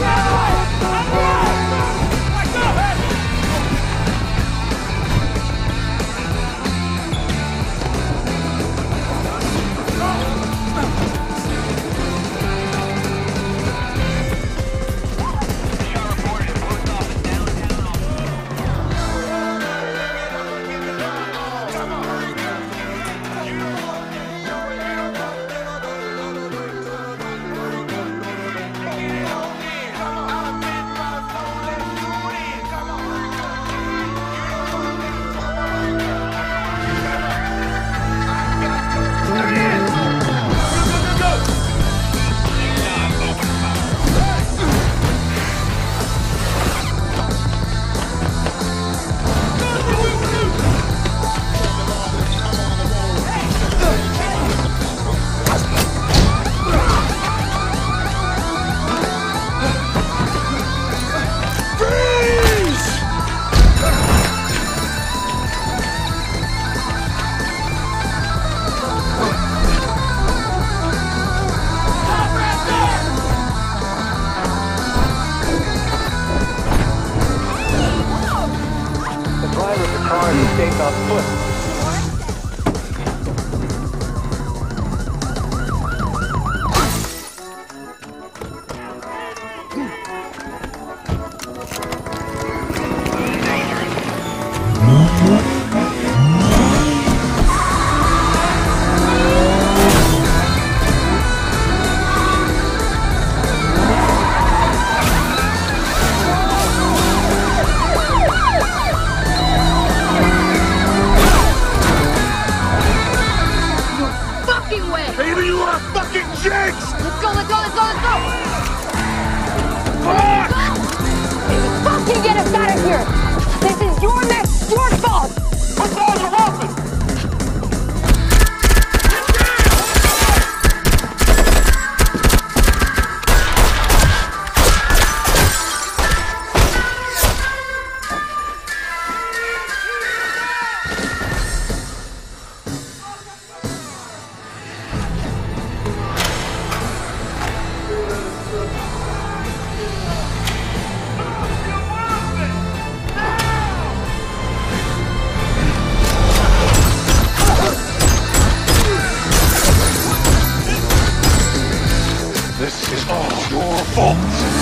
The on foot. Fault.